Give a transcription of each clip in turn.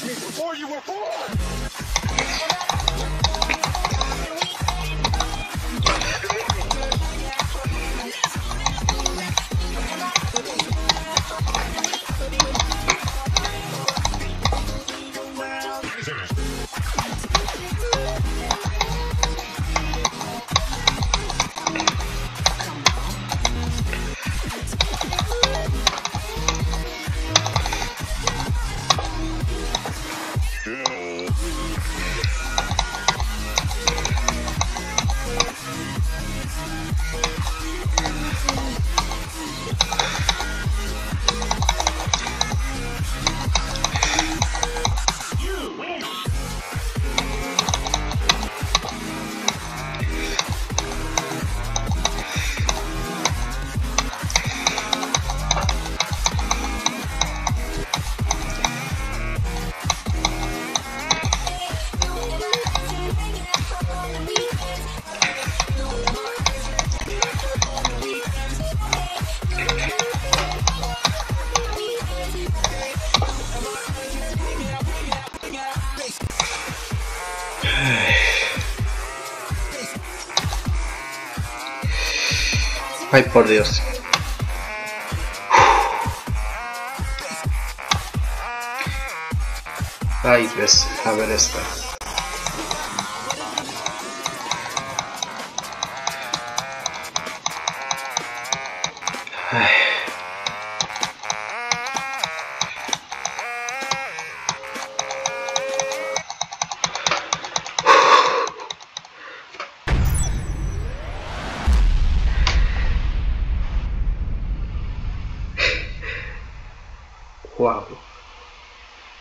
Before you were born! Ay, por Dios. Ay, ves, a ver esta. Ay.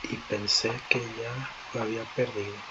Y pensé que ya lo había perdido.